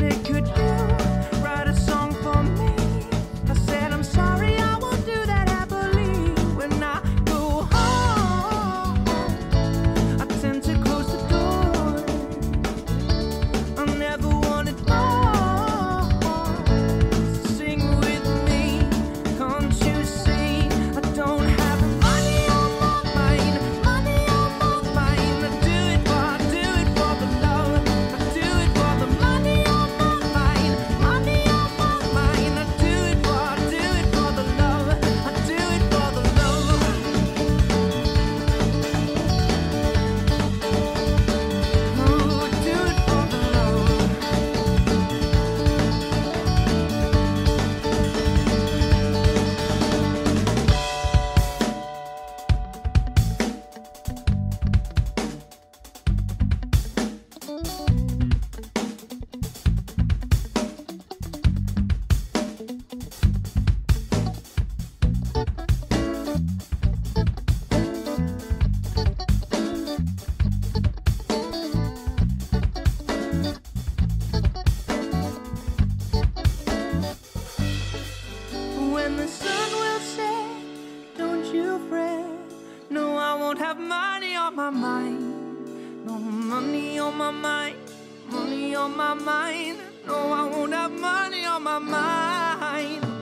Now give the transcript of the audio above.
it could my mind. No money on my mind. Money on my mind. No, I won't have money on my mind.